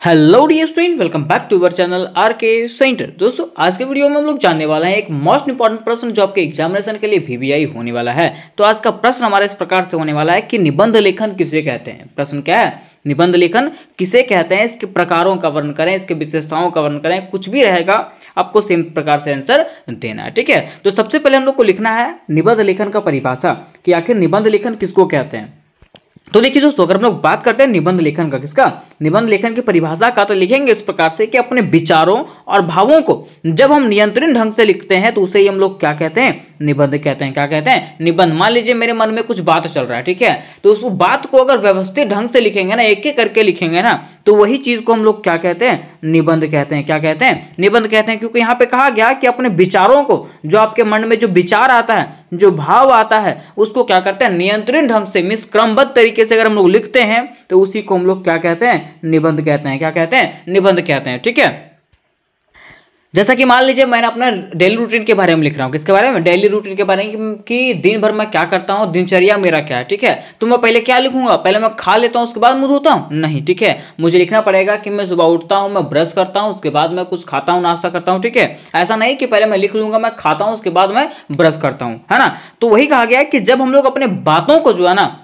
Hello dear student welcome back to our channel R K centre दोस्तों, आज के video में हम लोग जानने वाले हैं एक मोस्ट इंपॉर्टेंट प्रश्न जो आपके एग्जामिनेशन के लिए वीवीआई होने वाला है। तो आज का प्रश्न हमारे इस प्रकार से होने वाला है कि निबंध लेखन किसे कहते हैं? प्रश्न क्या है? निबंध लेखन किसे कहते हैं? इसके प्रकारों का वर्णन करें, इसके विशेषताओं का वर्णन करें, कुछ भी रहेगा, आपको सेम प्रकार से आंसर देना है, ठीक है? तो सबसे पहले हम लोग को लिखना है निबंध लेखन का परिभाषा कि आखिर निबंध लेखन किसको कहते हैं? तो देखिए दोस्तों, अगर हम लोग बात करते हैं निबंध लेखन का, किसका? निबंध लेखन की परिभाषा का तो लिखेंगे इस प्रकार से कि अपने विचारों और भावों को जब हम नियंत्रित ढंग से लिखते हैं तो उसे ही हम लोग क्या कहते हैं? निबंध कहते हैं। क्या कहते हैं? निबंध। मान लीजिए मेरे मन में कुछ बात चल रहा है, ठीक है? तो उस बात को अगर व्यवस्थित ढंग से लिखेंगे ना एक एक करके लिखेंगे ना तो वही चीज़ को हम लोग क्या कहते हैं? निबंध कहते हैं। क्या कहते हैं? निबंध कहते हैं क्योंकि यहाँ पे कहा गया कि अपने विचारों को, जो आपके मन में जो विचार आता है, जो भाव आता है, उसको क्या करते हैं? नियंत्रित ढंग से मिस क्रमबद्ध तरीके से अगर हम लोग लिखते हैं तो उसी को हम लोग क्या कहते हैं? निबंध कहते हैं। क्या कहते हैं? निबंध कहते हैं। ठीक है? जैसा कि मान लीजिए मैंने अपना डेली रूटीन के बारे में लिख रहा हूँ, किसके बारे में? डेली रूटीन के बारे में कि दिन भर मैं क्या करता हूँ, दिनचर्या मेरा क्या है, ठीक है? तो मैं पहले क्या लिखूँगा? पहले मैं खा लेता हूँ, उसके बाद मुँह धोता हूँ? नहीं, ठीक है? मुझे लिखना पड़ेगा कि मैं सुबह उठता हूँ, मैं ब्रश करता हूँ, उसके बाद मैं कुछ खाता हूँ, नाश्ता करता हूँ, ठीक है? ऐसा नहीं कि पहले मैं लिख लूँगा, मैं खाता हूँ, उसके बाद मैं ब्रश करता हूँ, है ना? तो वही कहा गया है कि जब हम लोग अपने बातों को जो है ना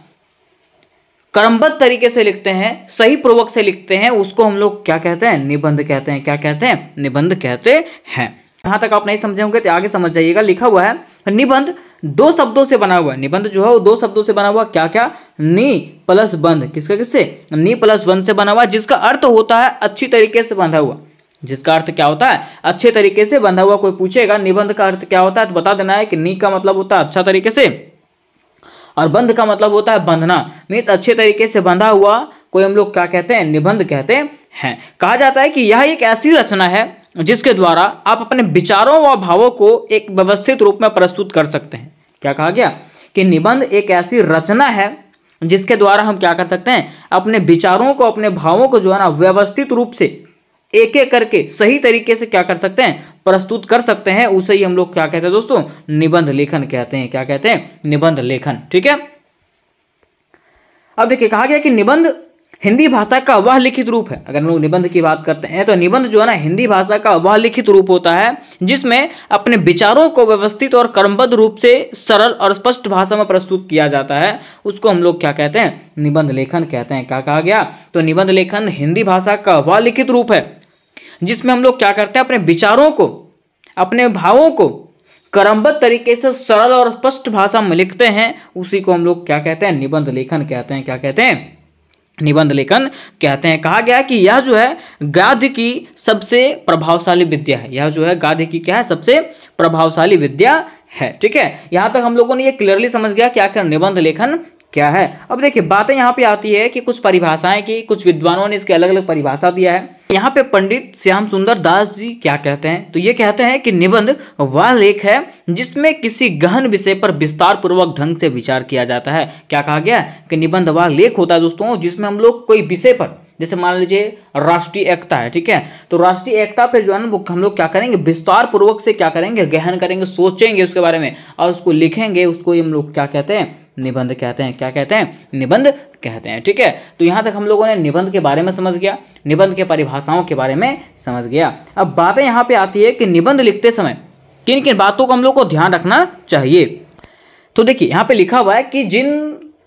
क्रमबद्ध तरीके से लिखते हैं, सही पूर्वक से लिखते हैं, उसको हम लोग क्या कहते हैं? निबंध कहते हैं। क्या कहते हैं? निबंध कहते हैं। यहाँ तक आप नहीं समझे होंगे तो आगे समझ जाइएगा। लिखा हुआ है, निबंध दो शब्दों से बना हुआ है। निबंध जो है वो दो शब्दों से बना हुआ क्या क्या नी प्लस बंध। किसका किससे? नी प्लस बंध से बना हुआ जिसका अर्थ होता है अच्छी तरीके से बंधा हुआ। जिसका अर्थ क्या होता है? अच्छे तरीके से बंधा हुआ। कोई पूछेगा, निबंध का अर्थ क्या होता है तो बता देना है कि नी का मतलब होता है अच्छा तरीके से और बंध का मतलब होता है बंधना। मीन्स अच्छे तरीके से बंधा हुआ कोई हम लोग क्या कहते हैं, निबंध कहते हैं। कहा जाता है कि यह एक ऐसी रचना है जिसके द्वारा आप अपने विचारों व भावों को एक व्यवस्थित रूप में प्रस्तुत कर सकते हैं। क्या कहा गया? कि निबंध एक ऐसी रचना है जिसके द्वारा हम क्या कर सकते हैं, अपने विचारों को, अपने भावों को जो है ना, व्यवस्थित रूप से एक एक करके सही तरीके से क्या कर सकते हैं प्रस्तुत कर सकते हैं, उसे ही हम लोग क्या कहते हैं दोस्तों? निबंध लेखन कहते हैं। क्या कहते हैं? निबंध लेखन। ठीक है? अब देखिए, कहा गया कि निबंध हिंदी भाषा का वह लिखित रूप है। अगर हम लोग निबंध की बात करते हैं तो निबंध जो है ना, हिंदी भाषा का वह लिखित रूप होता है, जिसमें अपने विचारों को व्यवस्थित और क्रमबद्ध रूप से सरल और स्पष्ट भाषा में प्रस्तुत किया जाता है। उसको हम लोग क्या कहते हैं? निबंध लेखन कहते हैं। क्या कहा गया? तो निबंध लेखन हिंदी भाषा का वह लिखित रूप है। जिसमें हम लोग क्या करते हैं, अपने विचारों को, अपने भावों को क्रमबद्ध तरीके से सरल और स्पष्ट भाषा में लिखते हैं। उसी को हम लोग क्या कहते हैं, निबंध लेखन कहते हैं। क्या कहते हैं? निबंध लेखन कहते हैं। कहा गया कि यह जो है गाद्य की सबसे प्रभावशाली विद्या है। यह जो है गाद्य की क्या है, सबसे प्रभावशाली विद्या है। ठीक है? यहाँ तक हम लोगों ने ये क्लियरली समझ गया कि आखिर निबंध लेखन क्या है? अब देखिए, बातें यहाँ पे आती है कि कुछ परिभाषाएँ की, कुछ विद्वानों ने इसके अलग अलग परिभाषा दिया है। यहाँ पे पंडित श्याम सुंदर दास जी क्या कहते हैं? तो ये कहते हैं कि निबंध वह लेख है जिसमें किसी गहन विषय पर विस्तार पूर्वक ढंग से विचार किया जाता है। क्या कहा गया कि निबंध वह लेख होता है दोस्तों, जिसमें हम लोग कोई विषय पर, जैसे मान लीजिए राष्ट्रीय एकता है, ठीक है? तो राष्ट्रीय एकता पर जो है ना हम लोग क्या करेंगे? विस्तार पूर्वक से क्या करेंगे? गहन करेंगे, सोचेंगे उसके बारे में और उसको लिखेंगे, उसको हम लोग क्या कहते हैं? निबंध कहते हैं। क्या कहते हैं? निबंध कहते हैं, ठीक है? तो यहाँ तक हम लोगों ने निबंध के बारे में समझ गया, निबंध के परिभाषाओं के बारे में समझ गया। अब बातें यहाँ पे आती है कि निबंध लिखते समय किन किन बातों को हम लोग को ध्यान रखना चाहिए। तो देखिए, यहाँ पे लिखा हुआ है कि जिन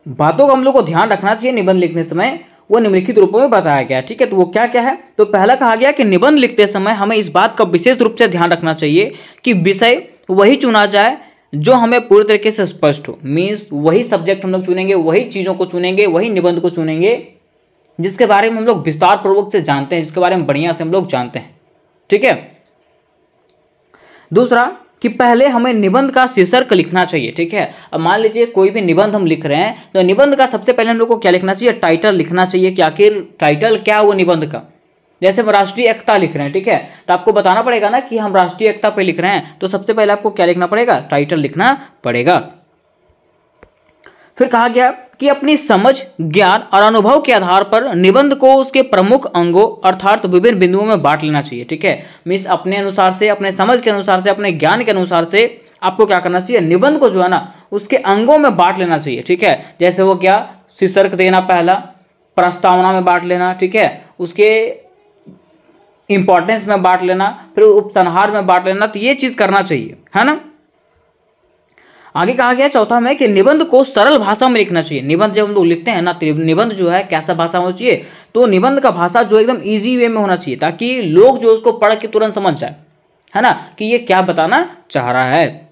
बातों का हम लोग को ध्यान रखना चाहिए निबंध लिखने समय, वो निम्नलिखित रूपों में बताया गया, ठीक है? तो वो क्या क्या है? तो पहला कहा गया कि निबंध लिखते समय हमें इस बात का विशेष रूप से ध्यान रखना चाहिए कि विषय वही चुना जाए जो हमें पूरी तरीके से स्पष्ट हो। मीन्स वही सब्जेक्ट हम लोग चुनेंगे, वही चीज़ों को चुनेंगे, वही निबंध को चुनेंगे, जिसके बारे में हम लोग विस्तार पूर्वक से जानते हैं, जिसके बारे में बढ़िया से हम लोग जानते हैं। ठीक है? दूसरा, कि पहले हमें निबंध का शीर्षक लिखना चाहिए, ठीक है? अब मान लीजिए कोई भी निबंध हम लिख रहे हैं तो निबंध का सबसे पहले हम लोग को क्या लिखना चाहिए? टाइटल लिखना चाहिए कि आखिर टाइटल क्या है वो निबंध का? जैसे हम राष्ट्रीय एकता लिख रहे हैं, ठीक है? तो आपको बताना पड़ेगा ना कि हम राष्ट्रीय एकता पे लिख रहे हैं तो सबसे पहले आपको क्या लिखना पड़ेगा? टाइटल लिखना पड़ेगा। फिर कहा गया कि अपनी समझ, ज्ञान और अनुभव के आधार पर निबंध को उसके प्रमुख अंगों अर्थात विभिन्न बिंदुओं में बांट लेना चाहिए, ठीक है? मीन्स अपने अनुसार से, अपने समझ के अनुसार से, अपने ज्ञान के अनुसार से आपको क्या करना चाहिए? निबंध को जो है ना, उसके अंगों में बांट लेना चाहिए, ठीक है? जैसे वो क्या? शीर्षक देना पहला, प्रस्तावना में बांट लेना, ठीक है? उसके इंपॉर्टेंस में बांट लेना, फिर उपसंहार में बांट लेना तो ये चीज़ करना चाहिए, है ना? आगे कहा गया चौथा में कि निबंध को सरल भाषा में लिखना चाहिए। निबंध जब हम लोग लिखते हैं ना तो निबंध जो है कैसा भाषा होना चाहिए? तो निबंध का भाषा जो एकदम इजी वे में होना चाहिए, ताकि लोग जो उसको पढ़ के तुरंत समझ जाए, है ना? कि ये क्या बताना चाह रहा है।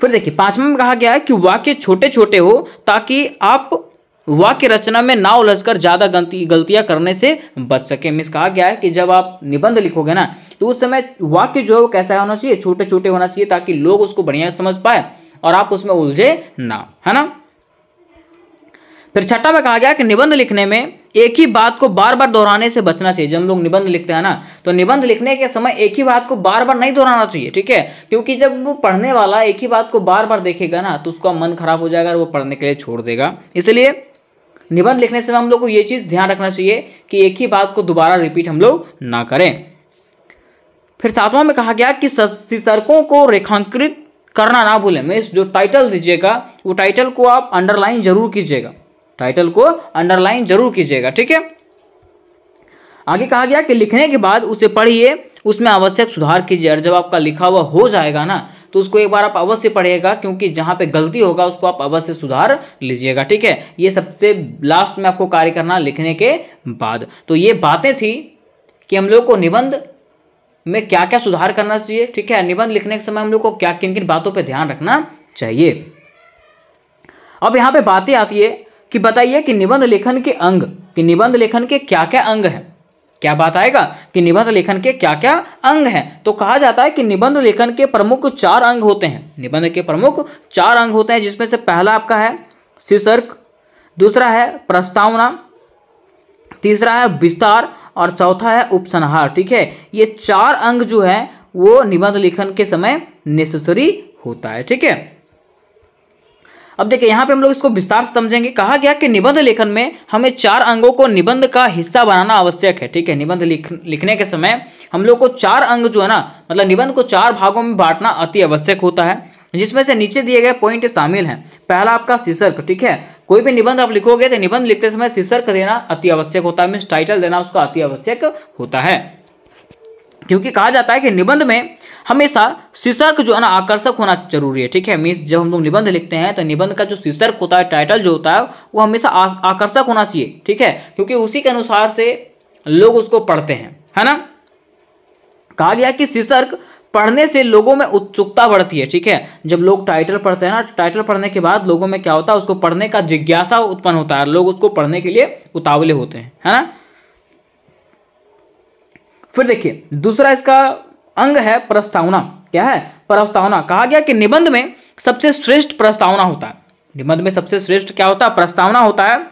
फिर देखिए, पांचवा में कहा गया है कि वाक्य छोटे छोटे हो, ताकि आप वाक्य रचना में ना उलझकर ज़्यादा गलती, गलतियाँ करने से बच सके। मिस कहा गया है कि जब आप निबंध लिखोगे ना तो उस समय वाक्य जो है वो कैसा होना चाहिए? छोटे छोटे होना चाहिए ताकि लोग उसको बढ़िया समझ पाए और आप उसमें उलझे ना, है ना? फिर छठा में कहा गया कि निबंध लिखने में एक ही बात को बार बार दोहराने से बचना चाहिए। जब हम लोग निबंध लिखते हैं ना तो निबंध लिखने के समय एक ही बात को बार बार नहीं दोहराना चाहिए, ठीक है? क्योंकि जब वो पढ़ने वाला एक ही बात को बार बार देखेगा ना तो उसका मन खराब हो जाएगा और वो पढ़ने के लिए छोड़ देगा। इसलिए निबंध लिखने से हम लोग को ये चीज़ ध्यान रखना चाहिए कि एक ही बात को दोबारा रिपीट हम लोग ना करें। फिर सातवां में कहा गया कि शीर्षकों को रेखांकित करना ना भूलें। मैं जो टाइटल दीजिएगा, वो टाइटल को आप अंडरलाइन ज़रूर कीजिएगा। टाइटल को अंडरलाइन ज़रूर कीजिएगा, ठीक है? आगे कहा गया कि लिखने के बाद उसे पढ़िए, उसमें आवश्यक सुधार कीजिए। और जब आपका लिखा हुआ हो जाएगा ना तो उसको एक बार आप अवश्य पढ़िएगा, क्योंकि जहाँ पे गलती होगा, उसको आप अवश्य सुधार लीजिएगा, ठीक है? ये सबसे लास्ट में आपको कार्य करना लिखने के बाद। तो ये बातें थी कि हम लोग को निबंध में क्या क्या सुधार करना चाहिए, ठीक है? निबंध लिखने के समय हम लोग को क्या किन किन बातों पर ध्यान रखना चाहिए। अब यहाँ पे बातें आती है कि बताइए कि निबंध लेखन के अंग, कि निबंध लेखन के क्या क्या अंग हैं? क्या बात आएगा कि निबंध लेखन के क्या क्या अंग हैं? तो कहा जाता है कि निबंध लेखन के प्रमुख चार अंग होते हैं। निबंध के प्रमुख चार अंग होते हैं, जिसमें से पहला आपका है शीर्षक, दूसरा है प्रस्तावना, तीसरा है विस्तार और चौथा है उपसंहार। ठीक है? ये चार अंग जो है, वो निबंध लेखन के समय नेसेसरी होता है। ठीक है? अब देखिए, यहाँ पे हम लोग इसको विस्तार से समझेंगे। कहा गया कि निबंध लेखन में हमें चार अंगों को निबंध का हिस्सा बनाना आवश्यक है, ठीक है? निबंध लिख, लिखने के समय हम लोग को चार अंग जो है ना मतलब निबंध को चार भागों में बांटना अति आवश्यक होता है, जिसमें से नीचे दिए गए पॉइंट शामिल हैं। पहला आपका शीर्षक, ठीक है? कोई भी निबंध आप लिखोगे तो निबंध लिखते समय शीर्षक देना अति आवश्यक होता है मीन टाइटल देना उसका अति आवश्यक होता है। क्योंकि कहा जाता है कि निबंध में हमेशा शीर्षक जो है ना, आकर्षक होना ज़रूरी है, ठीक है? मीन्स जब हम लोग निबंध लिखते हैं तो निबंध का जो शीर्षक होता है टाइटल जो होता है, वो हमेशा आकर्षक होना चाहिए, ठीक है? क्योंकि उसी के अनुसार से लोग उसको पढ़ते हैं, है ना? कहा गया कि शीर्षक पढ़ने से लोगों में उत्सुकता बढ़ती है, ठीक है? जब लोग टाइटल पढ़ते हैं ना टाइटल पढ़ने के बाद लोगों में क्या होता है? उसको पढ़ने का जिज्ञासा उत्पन्न होता है लोग उसको पढ़ने के लिए उतावले होते हैं, है ना? फिर देखिए, दूसरा इसका अंग है प्रस्तावना। क्या है? प्रस्तावना। कहा गया कि निबंध में सबसे श्रेष्ठ प्रस्तावना होता है। निबंध में सबसे श्रेष्ठ क्या होता है? प्रस्तावना होता है,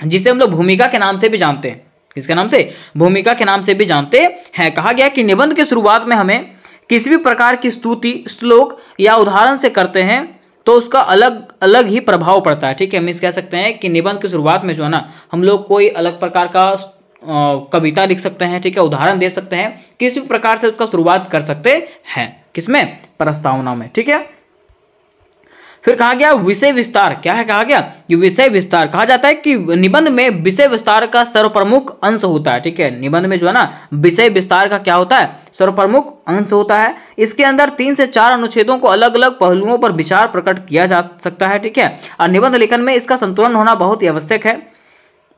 जिसे हम लोग भूमिका के नाम से भी जानते हैं। किसके नाम से? भूमिका के नाम से भी जानते हैं। कहा गया कि निबंध के शुरुआत में हमें किसी भी प्रकार की स्तुति, श्लोक या उदाहरण से करते हैं तो उसका अलग अलग ही प्रभाव पड़ता है। ठीक है, हम इस कह सकते हैं कि निबंध की शुरुआत में जो है ना, हम लोग कोई अलग प्रकार का कविता लिख सकते हैं, ठीक है, उदाहरण दे सकते हैं, किसी भी प्रकार से उसका शुरुआत कर सकते हैं। किसमें? प्रस्तावना में, ठीक है? फिर कहा गया विषय विस्तार, क्या है कहा गया? कि विषय विस्तार, कहा जाता है कि निबंध में विषय विस्तार का सर्वप्रमुख अंश होता है, ठीक है? निबंध में जो है ना, विषय विस्तार का क्या होता है? सर्वप्रमुख अंश होता है। इसके अंदर तीन से चार अनुच्छेदों को अलग अलग पहलुओं पर विचार प्रकट किया जा सकता है, ठीक है? और निबंध लेखन में इसका संतुलन होना बहुत ही आवश्यक है।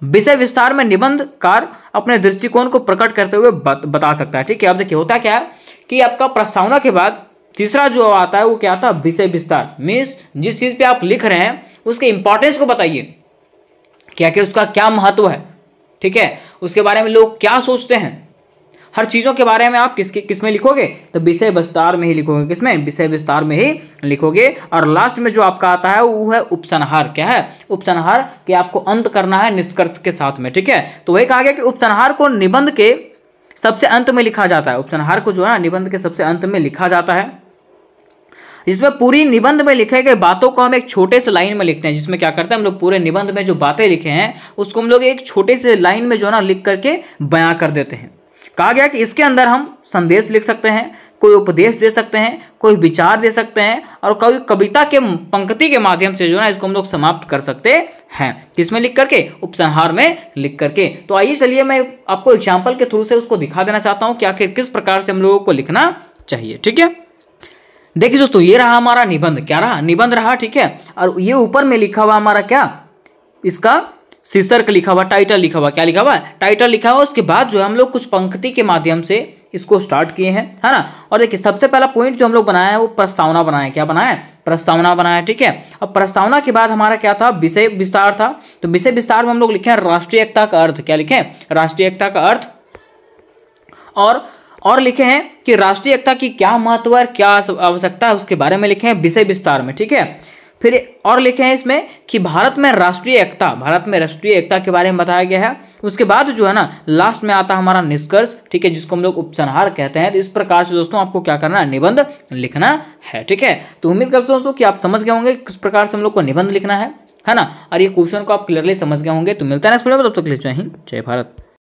विषय विस्तार में निबंधकार अपने दृष्टिकोण को प्रकट करते हुए बता सकता है, ठीक है? अब देखिए, होता क्या है कि आपका प्रस्तावना के बाद तीसरा जो आता है, वो क्या आता है विषय विस्तार। मीन्स जिस चीज़ पे आप लिख रहे हैं, उसके इंपॉर्टेंस को बताइए। क्या क्या उसका क्या महत्व है? ठीक है? उसके बारे में लोग क्या सोचते हैं? हर चीज़ों के बारे में आप किसके किसमें लिखोगे? तो विषय विस्तार में ही लिखोगे किसमें? विषय विस्तार में ही लिखोगे। और लास्ट में जो आपका आता है, वो है उपसंहार। क्या है? उपसंहार कि आपको अंत करना है निष्कर्ष के साथ में, ठीक है? तो वही कहा गया कि उपसंहार को निबंध के सबसे अंत में लिखा जाता है। उपसंहार को जो है निबंध के सबसे अंत में लिखा जाता है। जिसमें पूरी निबंध में लिखे गए बातों को हम एक छोटे से लाइन में लिखते हैं, जिसमें क्या करते हैं हम लोग, पूरे निबंध में जो बातें लिखे हैं, उसको हम लोग एक छोटे से लाइन में जो है ना, लिख करके बयां कर देते हैं। कहा गया कि इसके अंदर हम संदेश लिख सकते हैं, कोई उपदेश दे सकते हैं, कोई विचार दे सकते हैं और कोई कविता के पंक्ति के माध्यम से जो है इसको हम लोग समाप्त कर सकते हैं। किसमें लिख करके? उपसंहार में लिख करके। तो आइए चलिए मैं आपको एग्ज़ाम्पल के थ्रू से उसको दिखा देना चाहता हूँ कि आखिर किस प्रकार से हम लोगों को लिखना चाहिए, ठीक है? देखिए दोस्तों, ये रहा हमारा निबंध। क्या रहा? निबंध रहा, ठीक है? और ये ऊपर में लिखा हुआ हमारा क्या? इसका शीर्षक लिखा हुआ टाइटल लिखा हुआ। क्या लिखा हुआ? टाइटल लिखा हुआ, उसके बाद जो है हम लोग कुछ पंक्ति के माध्यम से इसको स्टार्ट किए हैं, है ना? और देखिए, सबसे पहला पॉइंट जो हम लोग बनाया है, वो प्रस्तावना बनाया क्या बनाया प्रस्तावना बनाया ठीक है? अब प्रस्तावना के बाद हमारा क्या था? विषय विस्तार था। तो विषय विस्तार में हम लोग लिखे हैं राष्ट्रीय एकता का अर्थ। क्या लिखे राष्ट्रीय एकता का अर्थ। और और लिखे हैं कि राष्ट्रीय एकता की क्या महत्व है क्या आवश्यकता है, उसके बारे में लिखे हैं विषय विस्तार में, ठीक है? फिर और लिखे हैं इसमें कि भारत में राष्ट्रीय एकता, भारत में राष्ट्रीय एकता के बारे में बताया गया है। उसके बाद जो है ना लास्ट में आता हमारा निष्कर्ष, ठीक है, जिसको हम लोग उपसंहार कहते हैं। तो इस प्रकार से दोस्तों आपको क्या करना है? निबंध लिखना है, ठीक है? तो उम्मीद करते दोस्तों कि आप समझ गए होंगे किस प्रकार से हम लोग को निबंध लिखना है है ना? और ये क्वेश्चन को आप क्लियरली समझ गए होंगे। तो मिलता है नेक्स्ट वीडियो में, तब तक ले जय भारत।